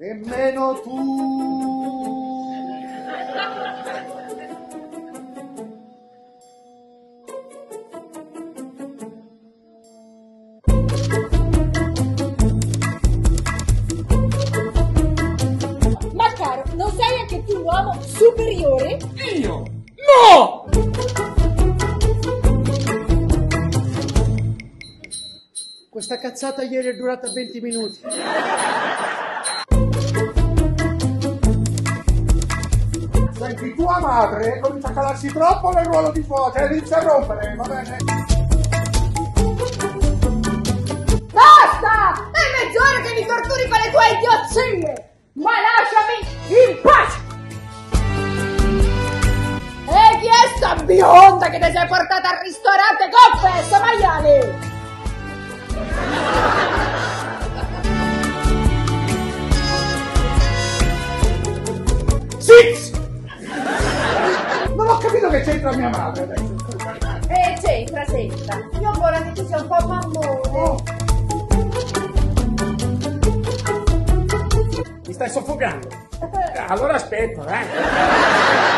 Nemmeno tu. Ma caro, non sei anche tu un uomo superiore? Io? No! Questa cazzata ieri è durata 20 minuti. Madre comincia a calarsi troppo nel ruolo di suocera, inizia a rompere, va bene? Basta! È mezz'ora che mi torturi con le tue idiozie! Ma lasciami in pace! E chi è sta bionda che ti sei portata al ristorante Coppes, che c'entra mia madre adesso. E c'entra, senta. Io vorrei che tu sia un po' mammone. Mi stai soffocando? Eh, Allora aspetta, eh.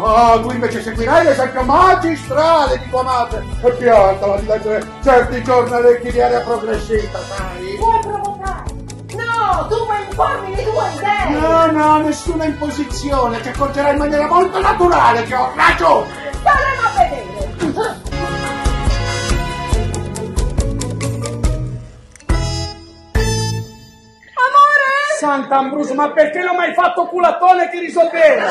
Ah, tu invece seguirai l'esempio magistrale di tua madre e piantala di leggere certi giornaletti di area progressista, sai? Idee! No, no, nessuna imposizione, ti accorgerai in maniera molto naturale che ho ragione! Staremo a vedere! Amore! Sant'Ambruso, ma perché non mi hai fatto culatone che risolveva?